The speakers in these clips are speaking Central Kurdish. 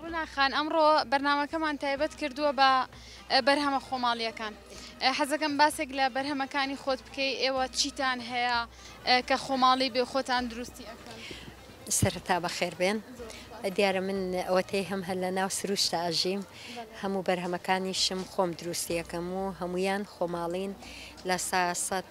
ڕووناک خان، ئەمڕۆ بەرنامەکەمان تایبەت کردووە بە بەرهەمە خۆماڵییەکان. حەزەکەم باسێک لە بەرهەمەکانی خۆت بکەی، ئێوە چیتان هەیە کە خۆماڵی بێ خۆتان دروستی ئەکەن؟ سەرەتا بەخێربێن. دیارە من ئەوەتەی هەم هەر لە ناو سرووشتا ئەژیم، هەموو بەرهەمەکانیشم خۆم دروستی ئەکەم و هەموویان خۆماڵین لە سا سەد.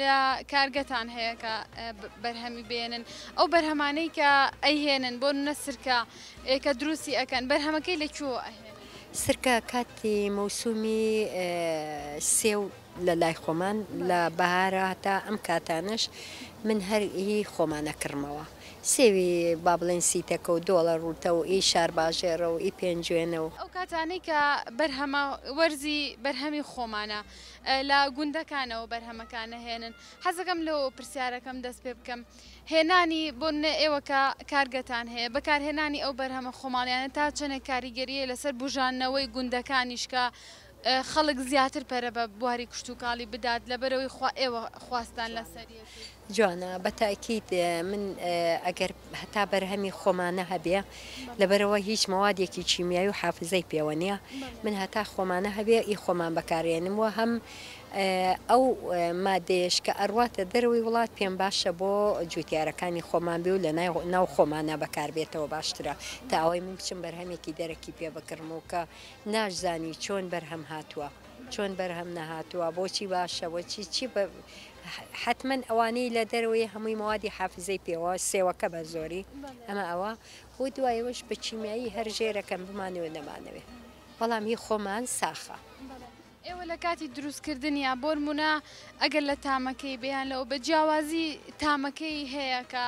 لە کارگەتان هەیە کە بەرهەمی بێنن ئەو بەرهەمانەی کە ئەیهێنن بۆ نە سرکە کە دروستی ئەەکەن بەرهەمەکەی لە کوێ ئەهێن سرکە کاتی مەوسومی سێو لە لای خۆمان لە بەهارە هەتا ئەم کاتانش من هەر هی خۆمانە کڕمەوە سێوی با بڵێن سیتەکە و دۆڵە ڕووتە و ئی شارباژێڕە و ئی پێنجوێنە و ئەو کاتانەی کە بەرهەمە وەرزی بەرهەمی خۆمانە لە گوندەکانەوە بەرهەمەکان نەهێنن حەزەکەم لۆ پرسیارەکەم دەست پێ بکەم هێنانی بۆنە ئێوەکە کارگەتان هەیە بەکارهێنانی ئەو بەرهەمە خۆماڵیانە تا چەنێک کاریگەریە لەسەر بژانەوەی گوندەکانیشکە خەڵک زیاتر پەرە بە بواری کشتتوکاڵی بدات لەبەرەوەی خوا ئێوە خواستان لەسەر. جوانە بە تاکید من ئەگەر هەتا بەرهەمی خۆمانە هەبێ لەبەرەوە هیچ مەوادێکی چیمیایی و حافزەی پێوە نیە من هەتا خۆمانە هەبێ ئی خۆمان بەکارێنم و هەم ئەو مادەیەش کە ئەرواتە دەروی وڵات پێم باشە بۆ جوتیارەکانی خۆمان بێ و لە ناو خۆمانە بەکاربێتەوە باشترە تا ئەوەی من بچم بەرهەمێکی دەرەکی پێ بکڕم و کە ناشزانی چۆن بەرهەم هاتووە چۆن بەرهەم نەهاتووە بۆچی باشە بۆچی چی حەتمەن ئەوانەی لە دەرەوەی هەمووی مەوادی حافزەی پێوە سێوەکە بە زۆری ئەمە ئەوە بۆ دوایەوەش بە کیمیایی هەر ژێرەکەم بمانەوێ نەمانەوێ بەڵام هی خۆمان ساخە. ئێوە لە کاتی دروستکردنیا بۆنمونە ئەگەر لە تامەکەی بێیان لەوە بە جیاوازی تامەکەی هەیە کە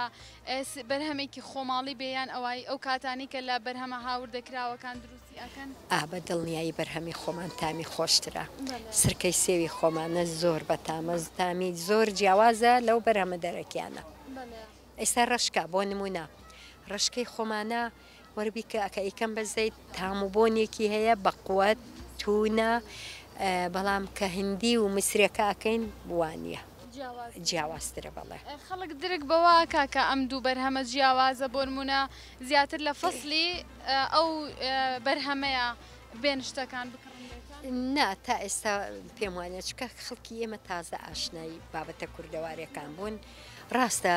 بەرهەمێکی خۆماڵی بێیان ئەوای ئەو کاتانی کە لە بەرهەمە هاوردە کراوەکان دروست. ئاه بە دڵنیایی بەرهەمی خۆمان تامی خۆشترە سرکەی سێوی خۆمانە زۆر بەتامە تامی زۆر جیاوازە لەو بەرهەمە دەرەکیانە ئێستا ڕەشکە بۆ نمونە ڕشکەی خۆمانە وەربیکە ئەکە ئیکەم بەزەیت تام و بۆنێکی هەیە بەقوت تونە بەڵام کە هندی و مسرەکە ئەکەین وانە جیاوازترە بەڵێ خەڵک درک بەوە کاکە ئەم دوو بەرهەمە جیاوازە بۆنمونە زیاتر لە فەصلی ئەو بەرهەمەیە بێن شتەکان بکڕن لێتان؟ نا تا ئێستا پێم وانە چکە خەڵکی ئێمە تازە ئاشنایی بابەتە کوردەوارەکان بوون ڕاستە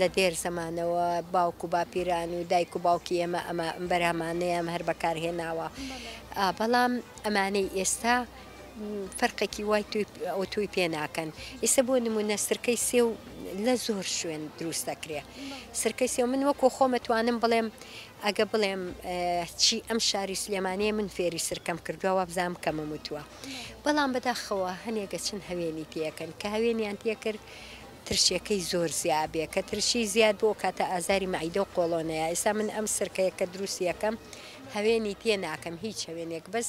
لە دێر زمانەوە باوک و باپیران و دایک و باوکی ئێمە ئەمە بەرامانەیەم هەر بەکارهێناوە بەڵام ئەمانەی ئێستا فەرقێکی وای توی ئەوتوی پێ ناکەن ئیسە بۆ نمونە سرکەی سێو لە زۆر شوێن دروست دەکرێ سرکەی سێو من وەکۆ خۆمەتوانم بڵێم ئەگە بڵێم چی ئەم شاری سلێمانەیە من فێری سرکەم کردووە وابزانام کەمە وتووە بەڵام بەداخەوە هەنێکە چەند هەوێنی تێەکەن کە هەوێنیان تێکرد ترشیەکەی زۆر زیابێ کە ترشی زیاد بۆ کاتە ئازاری معیدە و قۆڵۆنەیە ئێستا من ئەم سرکەیە کە دروستیەکەم هەوێنی تێ ناکەم هیچ هەوێنێک بەس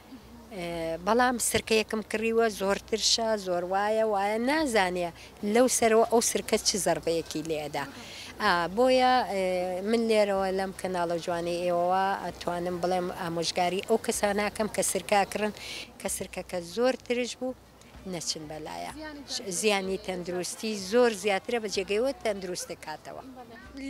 بەڵام سرکەیەکم کڕیوە زۆر ترشە زۆر وایە وایە نازانێ لەو سەرەوە ئەو سرکە چ زەربەیەکی لێ ئەدا ئا بۆیە من لێرەوە لەم کەناڵە جوانەی ئێوەوە ئەتوانم بڵێم ئامۆژگاری ئەو کەساناکەم کە سرکە ئەکڕن کە سرکەکە زۆر ترش بوو نەچن بەلایە زیانی تەندروستی زۆر زیاترە بە جێگەی ئەوە تەندروست ئەکاتەوە.